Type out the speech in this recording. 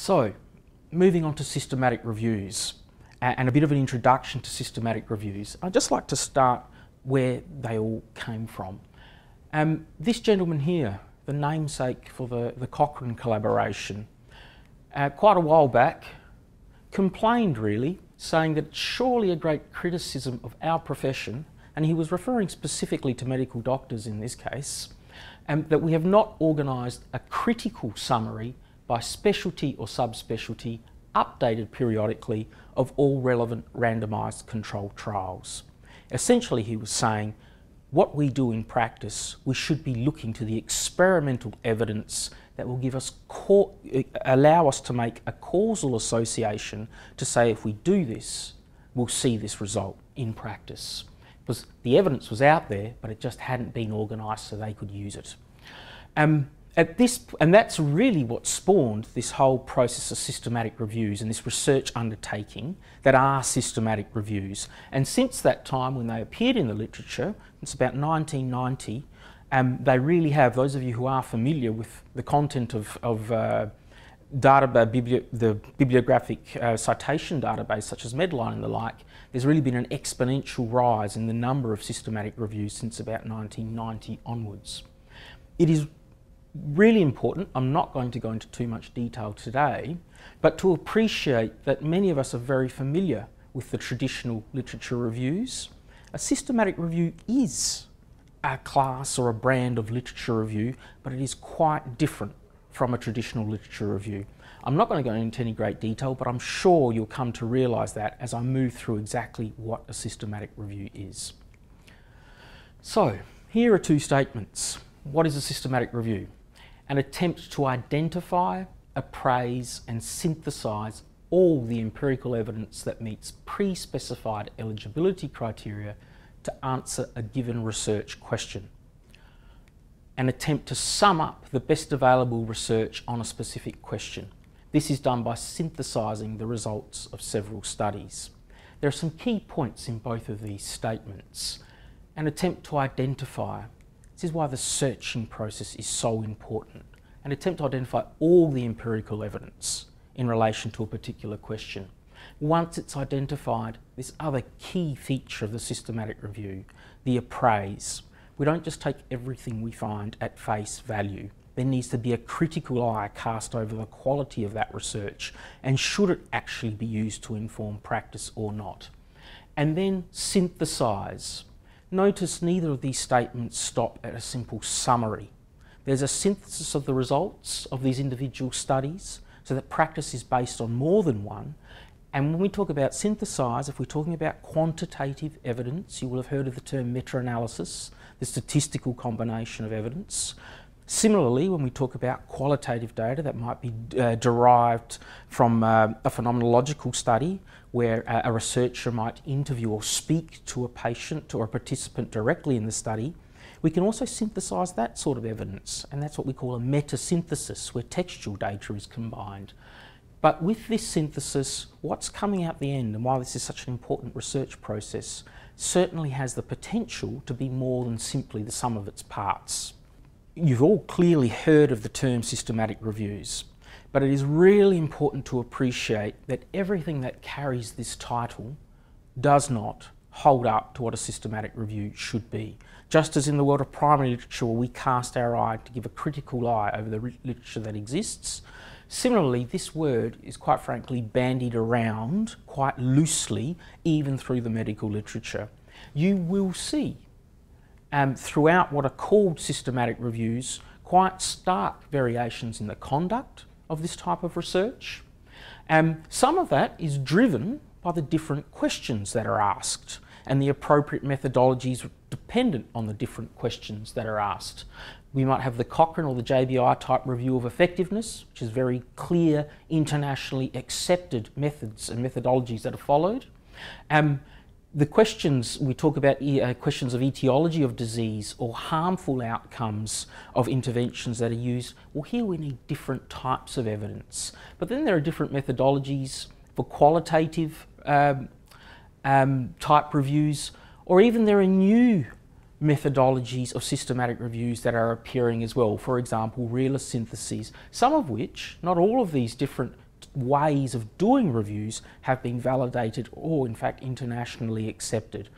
So, moving on to systematic reviews and a bit of an introduction to systematic reviews. I'd just like to start where they all came from. Um, this gentleman here, the namesake for the, the Cochrane collaboration, uh, quite a while back, complained really, saying that surely a great criticism of our profession, and he was referring specifically to medical doctors in this case, um, that we have not organised a critical summary by specialty or subspecialty updated periodically of all relevant randomised controlled trials. Essentially, he was saying what we do in practice, we should be looking to the experimental evidence that will give us allow us to make a causal association to say if we do this, we'll see this result in practice. Because the evidence was out there, but it just hadn't been organised so they could use it. Um, at this, and that's really what spawned this whole process of systematic reviews and this research undertaking that are systematic reviews. And since that time, when they appeared in the literature, it's about 1990, um, they really have, those of you who are familiar with the content of, of uh, data, uh, the bibliographic uh, citation database such as Medline and the like, there's really been an exponential rise in the number of systematic reviews since about 1990 onwards. It is really important, I'm not going to go into too much detail today, but to appreciate that many of us are very familiar with the traditional literature reviews. A systematic review is a class or a brand of literature review, but it is quite different from a traditional literature review. I'm not going to go into any great detail, but I'm sure you'll come to realise that as I move through exactly what a systematic review is. So, here are two statements. What is a systematic review? An attempt to identify, appraise and synthesise all the empirical evidence that meets pre-specified eligibility criteria to answer a given research question. An attempt to sum up the best available research on a specific question. This is done by synthesising the results of several studies. There are some key points in both of these statements. An attempt to identify this is why the searching process is so important. An attempt to identify all the empirical evidence in relation to a particular question. Once it's identified, this other key feature of the systematic review, the appraise. We don't just take everything we find at face value. There needs to be a critical eye cast over the quality of that research and should it actually be used to inform practice or not. And then synthesise. Notice neither of these statements stop at a simple summary. There's a synthesis of the results of these individual studies so that practice is based on more than one. And when we talk about synthesize, if we're talking about quantitative evidence, you will have heard of the term meta-analysis, the statistical combination of evidence. Similarly, when we talk about qualitative data that might be uh, derived from uh, a phenomenological study where a, a researcher might interview or speak to a patient or a participant directly in the study, we can also synthesize that sort of evidence, and that's what we call a meta-synthesis, where textual data is combined. But with this synthesis, what's coming out the end, and why this is such an important research process, certainly has the potential to be more than simply the sum of its parts. You've all clearly heard of the term systematic reviews, but it is really important to appreciate that everything that carries this title does not hold up to what a systematic review should be. Just as in the world of primary literature we cast our eye to give a critical eye over the literature that exists, similarly this word is quite frankly bandied around quite loosely even through the medical literature. You will see um, throughout what are called systematic reviews quite stark variations in the conduct of this type of research. Um, some of that is driven by the different questions that are asked and the appropriate methodologies dependent on the different questions that are asked. We might have the Cochrane or the JBI type review of effectiveness, which is very clear, internationally accepted methods and methodologies that are followed. Um, the questions we talk about uh, questions of etiology of disease or harmful outcomes of interventions that are used. Well here we need different types of evidence. But then there are different methodologies for qualitative um, um, type reviews or even there are new methodologies of systematic reviews that are appearing as well. For example realist syntheses some of which not all of these different ways of doing reviews have been validated or in fact internationally accepted.